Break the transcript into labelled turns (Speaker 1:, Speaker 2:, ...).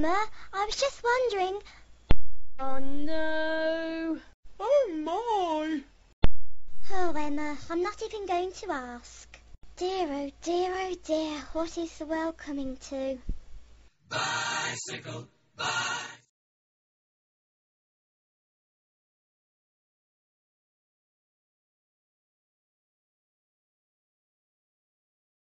Speaker 1: Emma. I was just wondering.
Speaker 2: Oh no.
Speaker 3: Oh my.
Speaker 1: Oh, Emma, I'm not even going to ask. Dear, oh dear, oh dear, what is the world coming to?
Speaker 4: Bicycle.